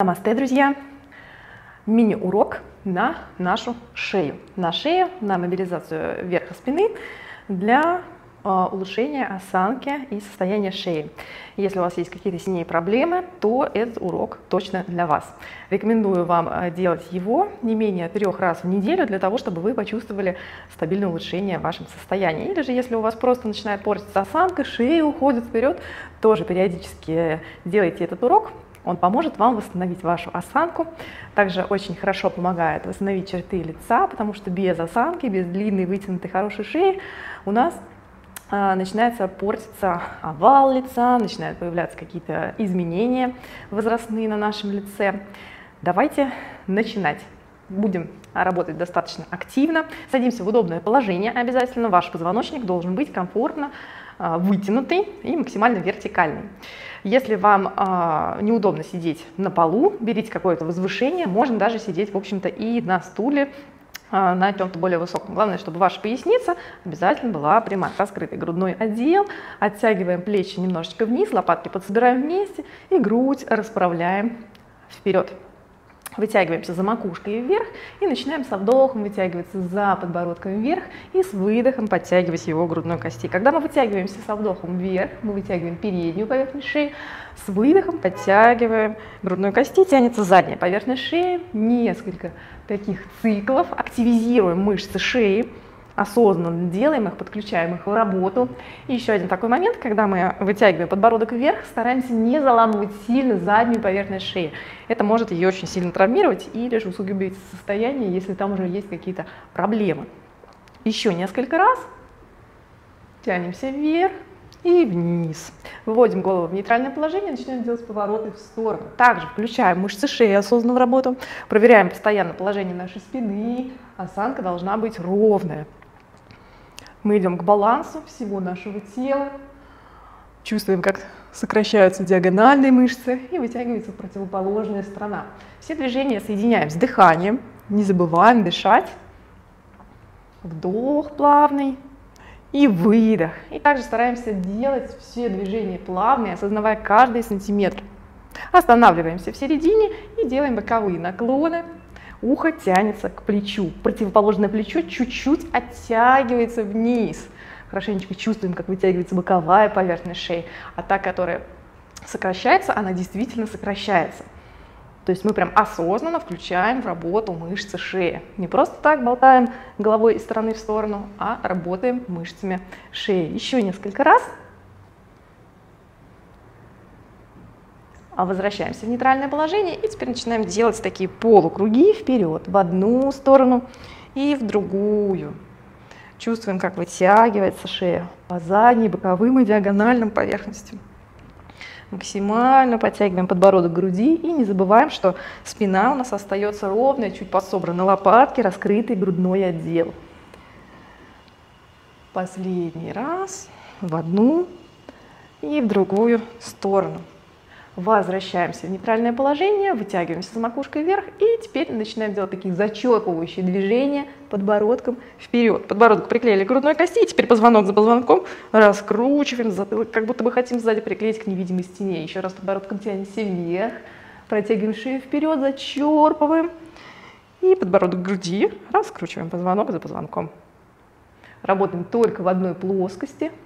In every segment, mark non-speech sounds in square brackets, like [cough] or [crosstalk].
Намасте, друзья! Мини-урок на нашу шею. На шею, на мобилизацию верха спины для э, улучшения осанки и состояния шеи. Если у вас есть какие-то синие проблемы, то этот урок точно для вас. Рекомендую вам э, делать его не менее трех раз в неделю для того, чтобы вы почувствовали стабильное улучшение в вашем состоянии. Или же если у вас просто начинает портиться осанка, шея уходит вперед, тоже периодически делайте этот урок, он поможет вам восстановить вашу осанку. Также очень хорошо помогает восстановить черты лица, потому что без осанки, без длинной вытянутой хорошей шеи у нас а, начинается портиться овал лица, начинают появляться какие-то изменения возрастные на нашем лице. Давайте начинать. Будем работать достаточно активно. Садимся в удобное положение обязательно. Ваш позвоночник должен быть комфортно а, вытянутый и максимально вертикальный. Если вам э, неудобно сидеть на полу, берите какое-то возвышение, можно даже сидеть, в общем-то, и на стуле, э, на чем-то более высоком. Главное, чтобы ваша поясница обязательно была прямая. Раскрытый грудной отдел, оттягиваем плечи немножечко вниз, лопатки подсобираем вместе и грудь расправляем вперед. Вытягиваемся за макушкой вверх и начинаем со вдохом вытягиваться за подбородком вверх и с выдохом подтягивать его грудной кости. Когда мы вытягиваемся со вдохом вверх, мы вытягиваем переднюю поверхность шеи, с выдохом подтягиваем грудной кости, тянется задняя поверхность шеи, несколько таких циклов, активизируем мышцы шеи, осознанно делаем их, подключаем их в работу. И еще один такой момент, когда мы вытягиваем подбородок вверх, стараемся не заламывать сильно заднюю поверхность шеи. Это может ее очень сильно травмировать или же усугубить состояние, если там уже есть какие-то проблемы. Еще несколько раз. Тянемся вверх и вниз. Выводим голову в нейтральное положение, начинаем делать повороты в сторону. Также включаем мышцы шеи осознанно в работу, проверяем постоянно положение нашей спины, осанка должна быть ровная. Мы идем к балансу всего нашего тела, чувствуем, как сокращаются диагональные мышцы и вытягивается противоположная сторона. Все движения соединяем с дыханием, не забываем дышать. Вдох плавный и выдох. И также стараемся делать все движения плавные, осознавая каждый сантиметр. Останавливаемся в середине и делаем боковые наклоны ухо тянется к плечу, противоположное плечо чуть-чуть оттягивается вниз. Хорошенечко чувствуем, как вытягивается боковая поверхность шеи, а та, которая сокращается, она действительно сокращается. То есть мы прям осознанно включаем в работу мышцы шеи. Не просто так болтаем головой из стороны в сторону, а работаем мышцами шеи. Еще несколько раз. Возвращаемся в нейтральное положение и теперь начинаем делать такие полукруги вперед, в одну сторону и в другую. Чувствуем, как вытягивается шея по задней, боковым и диагональным поверхностям. Максимально подтягиваем подбородок к груди и не забываем, что спина у нас остается ровная, чуть подсобраны лопатки, раскрытый грудной отдел. Последний раз в одну и в другую сторону. Возвращаемся в нейтральное положение, вытягиваемся с макушкой вверх и теперь начинаем делать такие зачерпывающие движения подбородком вперед. Подбородок приклеили к грудной кости, и теперь позвонок за позвонком раскручиваем затылок, как будто бы хотим сзади приклеить к невидимой стене. Еще раз подбородком тянемся вверх, протягиваем шею вперед, зачерпываем. И подбородок к груди, раскручиваем позвонок за позвонком. Работаем только в одной плоскости –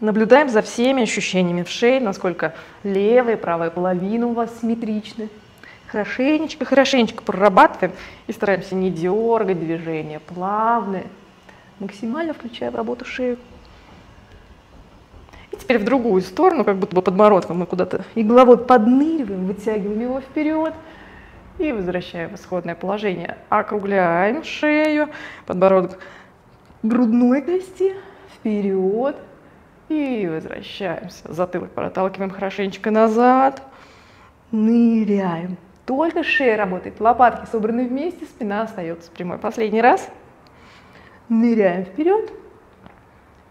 Наблюдаем за всеми ощущениями в шее, насколько левая и правая половина у вас симметричны. Хорошенечко, хорошенечко прорабатываем и стараемся не дергать движения, плавные. Максимально включая работу шею. И теперь в другую сторону, как будто бы подбородком мы куда-то и головой подныриваем, вытягиваем его вперед и возвращаем в исходное положение. Округляем шею, подбородок грудной кости, вперед, и возвращаемся. Затылок проталкиваем хорошенечко назад. Ныряем. Только шея работает. Лопатки собраны вместе, спина остается прямой. Последний раз. Ныряем вперед.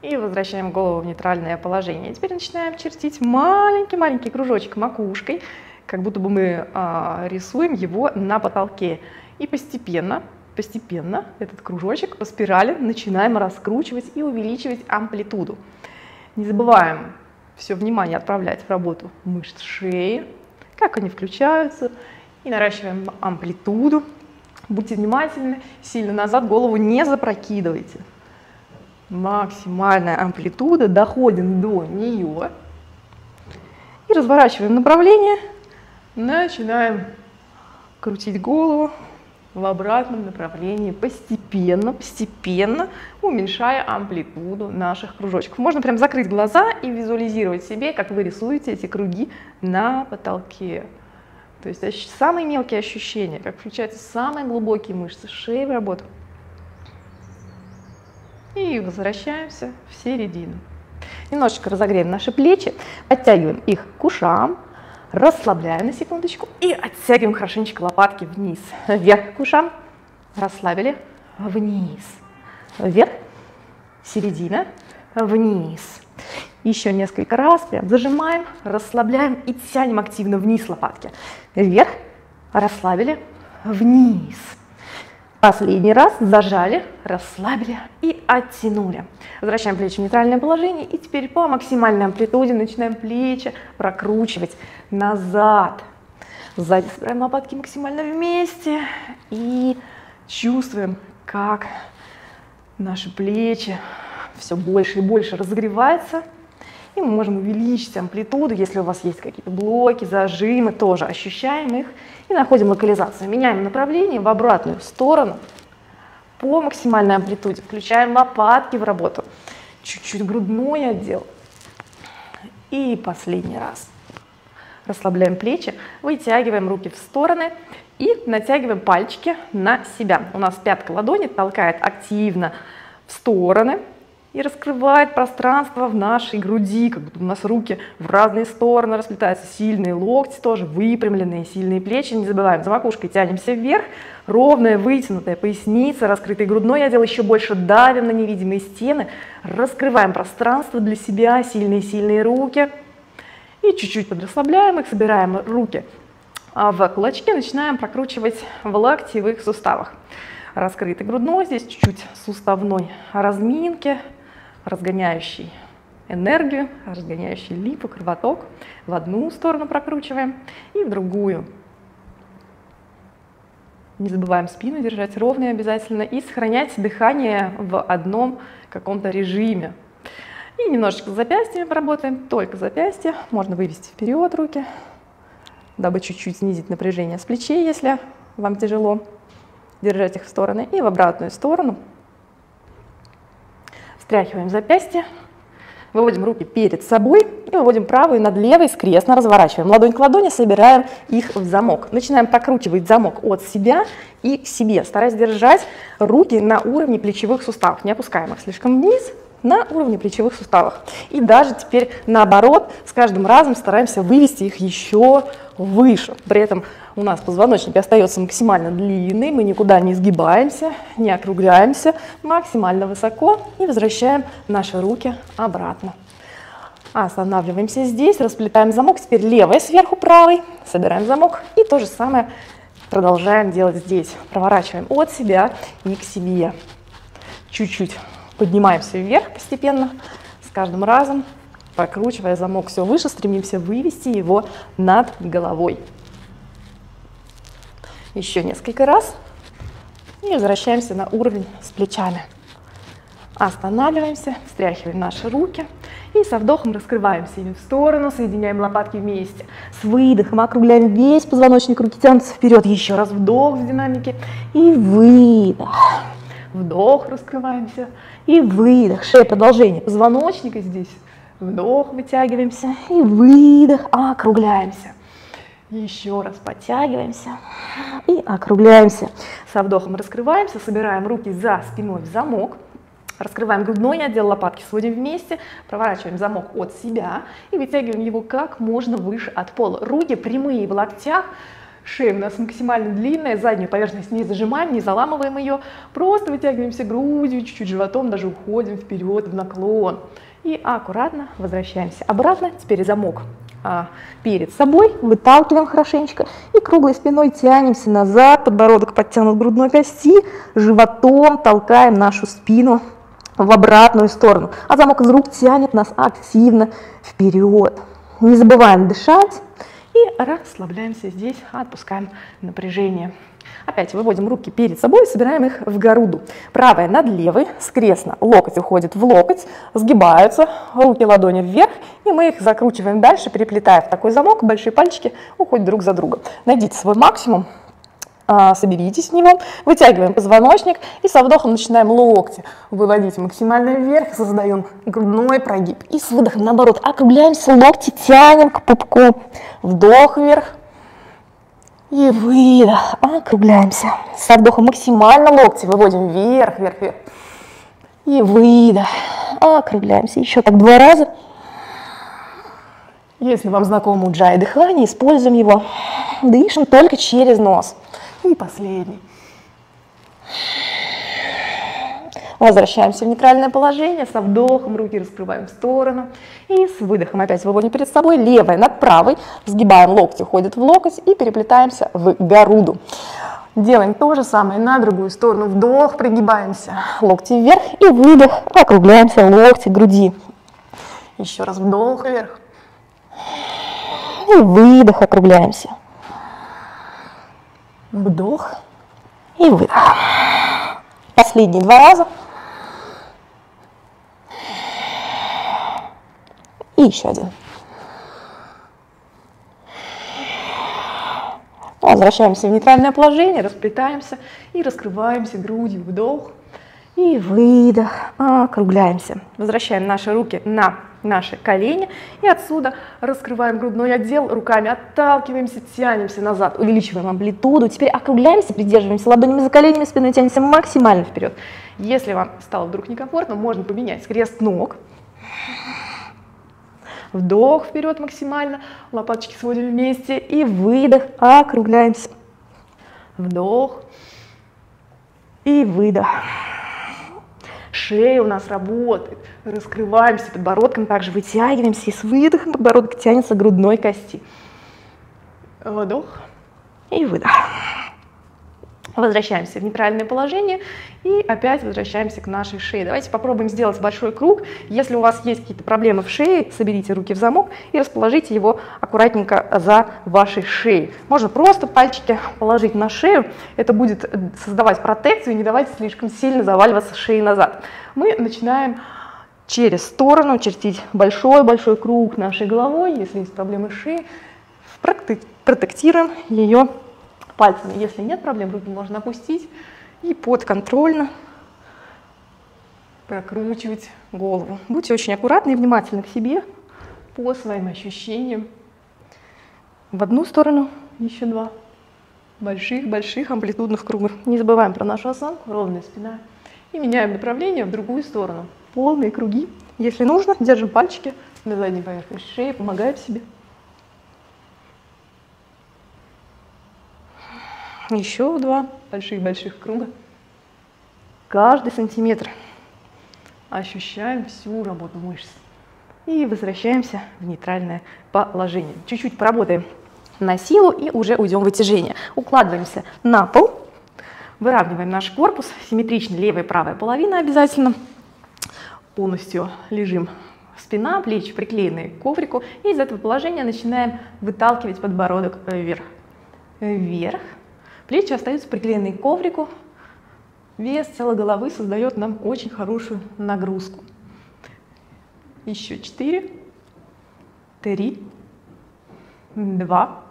И возвращаем голову в нейтральное положение. Теперь начинаем чертить маленький-маленький кружочек макушкой, как будто бы мы а, рисуем его на потолке. И постепенно, постепенно этот кружочек по спирали начинаем раскручивать и увеличивать амплитуду. Не забываем все внимание отправлять в работу мышц шеи. как они включаются. И наращиваем амплитуду. Будьте внимательны, сильно назад голову не запрокидывайте. Максимальная амплитуда, доходим до нее. И разворачиваем направление. Начинаем крутить голову в обратном направлении постепенно, постепенно уменьшая амплитуду наших кружочков. Можно прям закрыть глаза и визуализировать себе, как вы рисуете эти круги на потолке. То есть самые мелкие ощущения, как включаются самые глубокие мышцы шеи в работу. И возвращаемся в середину. Немножечко разогреем наши плечи, оттягиваем их к ушам, расслабляем на секундочку и оттягиваем хорошенечко лопатки вниз. [laughs] Вверх к ушам, расслабили, вниз, вверх, середина, вниз. Еще несколько раз прям зажимаем, расслабляем и тянем активно вниз лопатки. Вверх, расслабили, вниз. Последний раз зажали, расслабили и оттянули. Возвращаем плечи в нейтральное положение и теперь по максимальной амплитуде начинаем плечи прокручивать назад. Сзади собираем лопатки максимально вместе и чувствуем, как наши плечи все больше и больше разогреваются. И мы можем увеличить амплитуду, если у вас есть какие-то блоки, зажимы, тоже ощущаем их и находим локализацию. Меняем направление в обратную сторону по максимальной амплитуде. Включаем лопатки в работу. Чуть-чуть грудной отдел. И последний раз. Расслабляем плечи, вытягиваем руки в стороны и натягиваем пальчики на себя. У нас пятка ладони толкает активно в стороны, и раскрывает пространство в нашей груди, как будто у нас руки в разные стороны расплетаются, сильные локти тоже, выпрямленные, сильные плечи, не забываем, за макушкой тянемся вверх, ровная вытянутая поясница, раскрытый грудной отдел, еще больше давим на невидимые стены, раскрываем пространство для себя, сильные-сильные руки, и чуть-чуть подрасслабляем их, собираем руки а в кулачки, начинаем прокручивать в локтевых суставах. Раскрытый грудной, здесь чуть-чуть суставной разминки, разгоняющий энергию, разгоняющий липу, кровоток. В одну сторону прокручиваем и в другую. Не забываем спину держать ровной обязательно и сохранять дыхание в одном каком-то режиме. И немножечко с запястьями поработаем, только запястья. Можно вывести вперед руки, дабы чуть-чуть снизить напряжение с плечей, если вам тяжело держать их в стороны. И в обратную сторону Встряхиваем запястье, выводим руки перед собой и выводим правую над левой скрестно, разворачиваем. Ладонь к ладони, собираем их в замок. Начинаем прокручивать замок от себя и к себе, стараясь держать руки на уровне плечевых суставов. Не опускаем их слишком вниз, на уровне плечевых суставов. И даже теперь наоборот, с каждым разом стараемся вывести их еще выше. При этом у нас позвоночник остается максимально длинный, мы никуда не сгибаемся, не округляемся, максимально высоко и возвращаем наши руки обратно. Останавливаемся здесь, расплетаем замок, теперь левая сверху правой, собираем замок и то же самое продолжаем делать здесь. Проворачиваем от себя и к себе. Чуть-чуть поднимаемся вверх постепенно, с каждым разом, прокручивая замок все выше, стремимся вывести его над головой. Еще несколько раз. И возвращаемся на уровень с плечами. Останавливаемся, встряхиваем наши руки. И со вдохом раскрываемся ими в сторону, соединяем лопатки вместе. С выдохом округляем весь позвоночник, руки тянутся вперед. Еще раз вдох в динамике и выдох. Вдох, раскрываемся. И выдох. Шея, продолжение позвоночника здесь. Вдох, вытягиваемся. И выдох, округляемся. Еще раз подтягиваемся и округляемся. Со вдохом раскрываемся, собираем руки за спиной в замок. Раскрываем грудной отдел, лопатки сводим вместе, проворачиваем замок от себя и вытягиваем его как можно выше от пола. Руки прямые в локтях, Шея у нас максимально длинная, заднюю поверхность не зажимаем, не заламываем ее, просто вытягиваемся грудью, чуть-чуть животом, даже уходим вперед в наклон. И аккуратно возвращаемся обратно, теперь замок а, перед собой, выталкиваем хорошенечко и круглой спиной тянемся назад, подбородок подтянут к грудной кости, животом толкаем нашу спину в обратную сторону, а замок из рук тянет нас активно вперед. Не забываем дышать И расслабляемся здесь, отпускаем напряжение. Опять выводим руки перед собой, собираем их в горуду. Правая над левой, скрестно, локоть уходит в локоть, сгибаются, руки ладони вверх, и мы их закручиваем дальше, переплетая в такой замок, большие пальчики уходят друг за друга. Найдите свой максимум, соберитесь в него, вытягиваем позвоночник и со вдохом начинаем локти выводить максимально вверх, создаем грудной прогиб. И с выдохом, наоборот, округляемся, локти тянем к пупку. Вдох вверх и выдох, округляемся. Со вдохом максимально локти выводим вверх, вверх, вверх. И выдох, округляемся. Еще так два раза. Если вам знакомо уджай дыхание, используем его. Дышим только через нос. И последний. Возвращаемся в нейтральное положение, со вдохом руки раскрываем в сторону. И с выдохом опять выводим перед собой, левая над правой, сгибаем локти, уходят в локоть и переплетаемся в горуду. Делаем то же самое на другую сторону. Вдох, пригибаемся, локти вверх и выдох, округляемся, локти груди. Еще раз вдох вверх. И выдох, округляемся. Вдох и выдох. Последние два раза. И еще один. Возвращаемся в нейтральное положение, расплетаемся и раскрываемся грудью. Вдох и выдох. Округляемся. Возвращаем наши руки на наши колени. И отсюда раскрываем грудной отдел, руками отталкиваемся, тянемся назад, увеличиваем амплитуду. Теперь округляемся, придерживаемся ладонями за коленями, спиной тянемся максимально вперед. Если вам стало вдруг некомфортно, можно поменять скрест ног. Вдох вперед максимально, лопаточки сводим вместе и выдох, округляемся. Вдох и выдох. Шея у нас работает, раскрываемся подбородком, также вытягиваемся и с выдохом подбородок тянется к грудной кости. Вдох и выдох. Возвращаемся в нейтральное положение и опять возвращаемся к нашей шее. Давайте попробуем сделать большой круг. Если у вас есть какие-то проблемы в шее, соберите руки в замок и расположите его аккуратненько за вашей шеей. Можно просто пальчики положить на шею. Это будет создавать протекцию и не давать слишком сильно заваливаться шеей назад. Мы начинаем через сторону чертить большой-большой круг нашей головой. Если есть проблемы шеей, протектируем ее пальцами. Если нет проблем, руки можно опустить и подконтрольно прокручивать голову. Будьте очень аккуратны и внимательны к себе по своим ощущениям. В одну сторону еще два больших-больших амплитудных круга. Не забываем про нашу осанку, ровная спина. И меняем направление в другую сторону. Полные круги. Если нужно, держим пальчики на задней поверхности шеи, помогаем себе. Еще два больших-больших круга. Каждый сантиметр ощущаем всю работу мышц. И возвращаемся в нейтральное положение. Чуть-чуть поработаем на силу и уже уйдем в вытяжение. Укладываемся на пол, выравниваем наш корпус, симметрично левая и правая половина обязательно. Полностью лежим спина, плечи приклеенные к коврику. И из этого положения начинаем выталкивать подбородок вверх. Вверх. Плечи остаются приклеены к коврику. Вес целой головы создает нам очень хорошую нагрузку. Еще четыре, три, два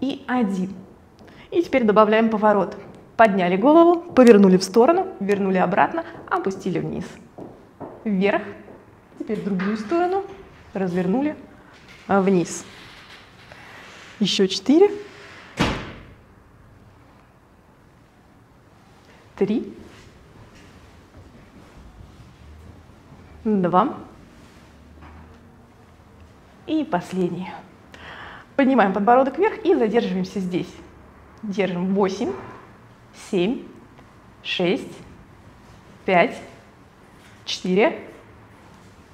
и один. И теперь добавляем поворот. Подняли голову, повернули в сторону, вернули обратно, опустили вниз. Вверх, теперь в другую сторону, развернули вниз. Еще четыре, три, два и последний. Поднимаем подбородок вверх и задерживаемся здесь. Держим 8, 7, 6, 5, 4,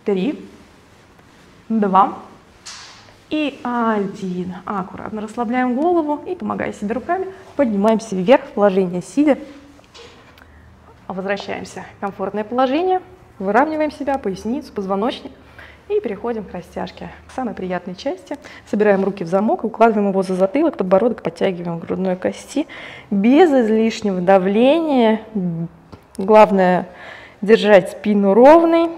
3, 2 и 1. Аккуратно расслабляем голову и, помогая себе руками, поднимаемся вверх в положение сидя. Возвращаемся в комфортное положение, выравниваем себя, поясницу, позвоночник И переходим к растяжке, к самой приятной части. Собираем руки в замок, укладываем его за затылок, подбородок подтягиваем грудной кости. Без излишнего давления. Главное держать спину ровной.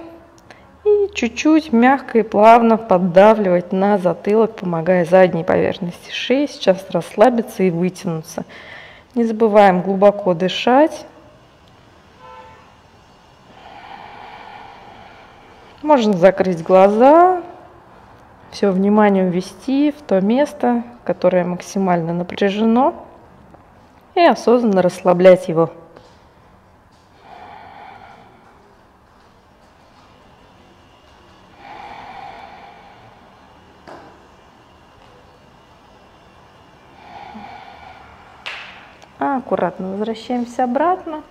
И чуть-чуть мягко и плавно поддавливать на затылок, помогая задней поверхности шеи сейчас расслабиться и вытянуться. Не забываем глубоко дышать. Можно закрыть глаза, все внимание ввести в то место, которое максимально напряжено, и осознанно расслаблять его. Аккуратно возвращаемся обратно.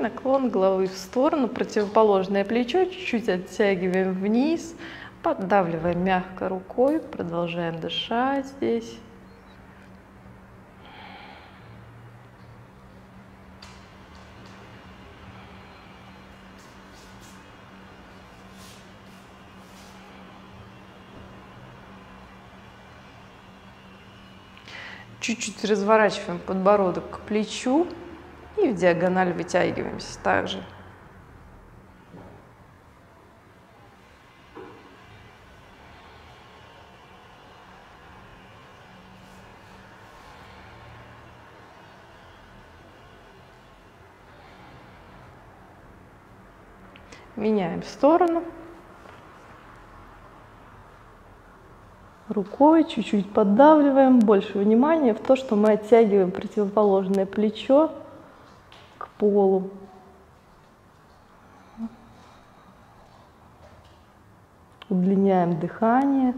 Наклон головы в сторону, противоположное плечо чуть-чуть оттягиваем вниз, поддавливаем мягко рукой, продолжаем дышать здесь. Чуть-чуть разворачиваем подбородок к плечу и в диагональ вытягиваемся также. Меняем сторону. рукой, чуть-чуть поддавливаем, больше внимания в то, что мы оттягиваем противоположное плечо полу. Удлиняем дыхание.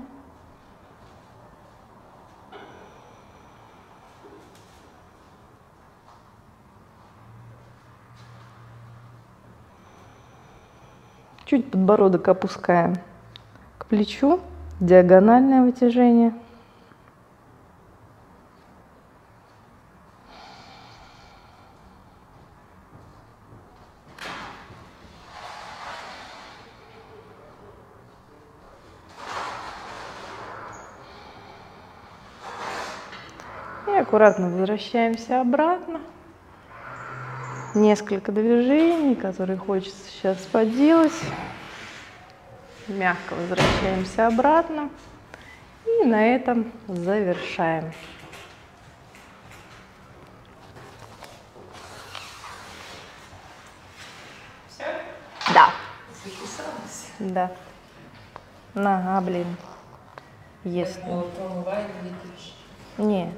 Чуть подбородок опускаем к плечу диагональное вытяжение. И аккуратно возвращаемся обратно. Несколько движений, которые хочется сейчас поделать. Мягко возвращаемся обратно. И на этом завершаем. Все? Да. Записалась? Да. Блин. Вот, он, Ваня, видишь. Не.